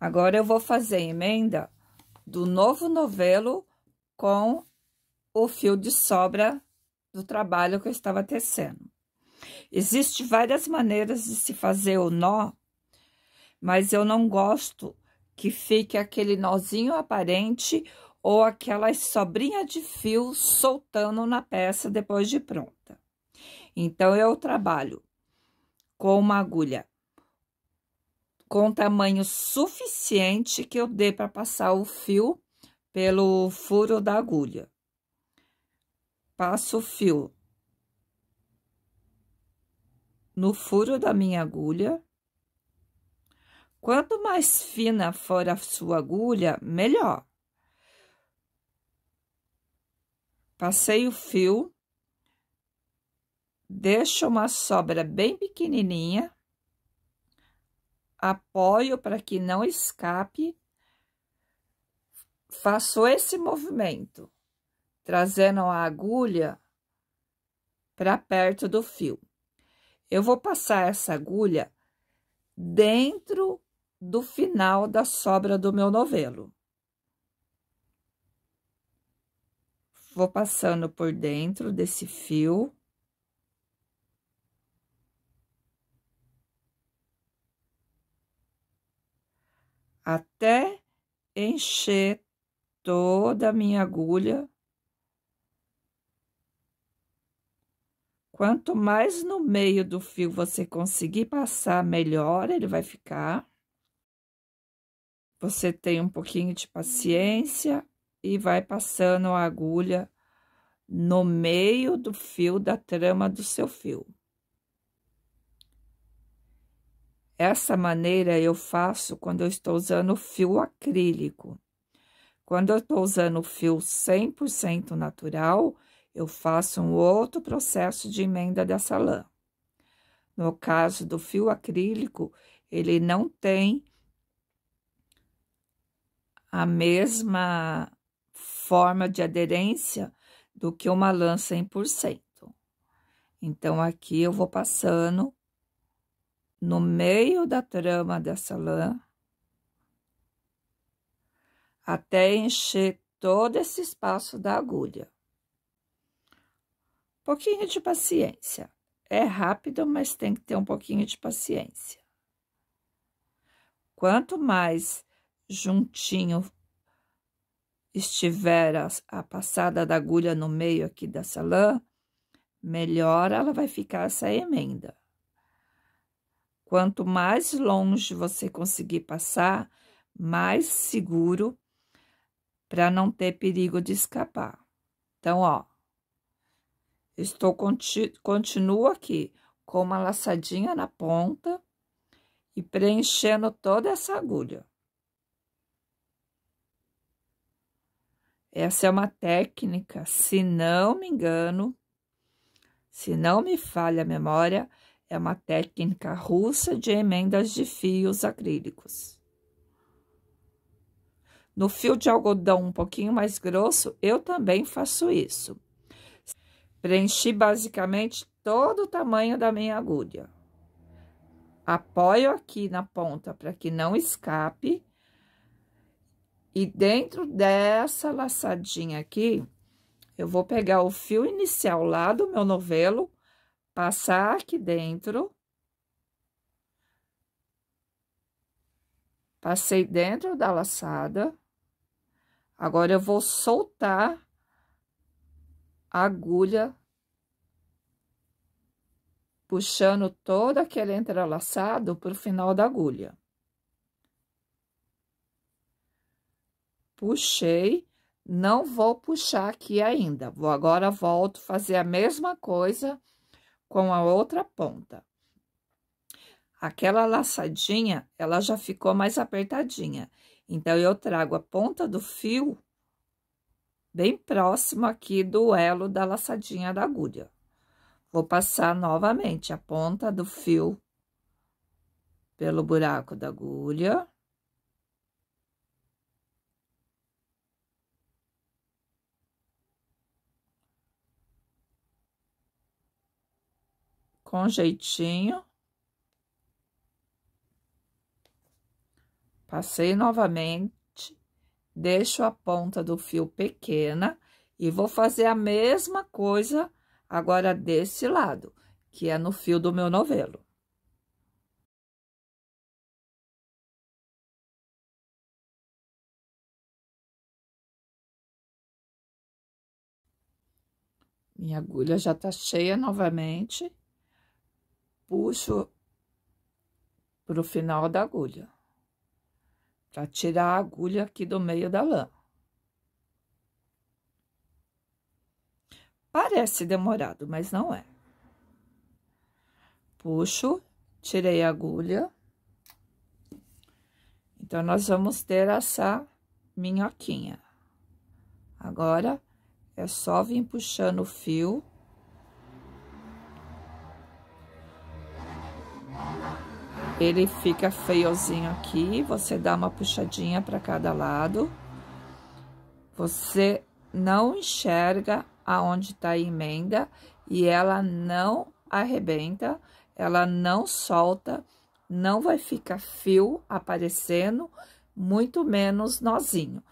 Agora, eu vou fazer a emenda do novo novelo com o fio de sobra do trabalho que eu estava tecendo. Existem várias maneiras de se fazer o nó, mas eu não gosto que fique aquele nozinho aparente ou aquela sobrinha de fio soltando na peça depois de pronta. Então, eu trabalho com uma agulha com tamanho suficiente que eu dê para passar o fio pelo furo da agulha. Passo o fio no furo da minha agulha. Quanto mais fina for a sua agulha, melhor. Passei o fio, deixo uma sobra bem pequenininha, apoio para que não escape, faço esse movimento, trazendo a agulha para perto do fio. Eu vou passar essa agulha dentro do final da sobra do meu novelo. Vou passando por dentro desse fio. Até encher toda a minha agulha. Quanto mais no meio do fio você conseguir passar, melhor ele vai ficar. Você tem um pouquinho de paciência e vai passando a agulha no meio do fio da trama do seu fio. Essa maneira eu faço quando eu estou usando fio acrílico. Quando eu estou usando fio 100% natural, eu faço um outro processo de emenda dessa lã. No caso do fio acrílico, ele não tem a mesma forma de aderência do que uma lã 100%. Então, aqui eu vou passando no meio da trama dessa lã até encher todo esse espaço da agulha. Pouquinho de paciência. É rápido, mas tem que ter um pouquinho de paciência. Quanto mais juntinho estiver a, a passada da agulha no meio aqui dessa lã, melhor ela vai ficar essa emenda. Quanto mais longe você conseguir passar, mais seguro para não ter perigo de escapar. Então, ó, estou conti continuo aqui com uma laçadinha na ponta e preenchendo toda essa agulha. Essa é uma técnica, se não me engano, se não me falha a memória, é uma técnica russa de emendas de fios acrílicos. No fio de algodão um pouquinho mais grosso, eu também faço isso. Preenchi basicamente todo o tamanho da minha agulha. Apoio aqui na ponta para que não escape e dentro dessa laçadinha aqui, eu vou pegar o fio inicial lá do meu novelo, passar aqui dentro. Passei dentro da laçada. Agora, eu vou soltar a agulha, puxando todo aquele entrelaçado para o final da agulha. puxei, não vou puxar aqui ainda. Vou agora volto fazer a mesma coisa com a outra ponta. Aquela laçadinha, ela já ficou mais apertadinha. Então, eu trago a ponta do fio bem próximo aqui do elo da laçadinha da agulha. Vou passar novamente a ponta do fio pelo buraco da agulha. Com jeitinho. Passei novamente, deixo a ponta do fio pequena e vou fazer a mesma coisa agora desse lado, que é no fio do meu novelo. Minha agulha já tá cheia novamente. Puxo pro final da agulha. Pra tirar a agulha aqui do meio da lã. Parece demorado, mas não é. Puxo, tirei a agulha. Então, nós vamos ter essa minhoquinha. Agora, é só vir puxando o fio. Ele fica feiozinho aqui, você dá uma puxadinha para cada lado. Você não enxerga aonde tá a emenda e ela não arrebenta, ela não solta, não vai ficar fio aparecendo, muito menos nozinho.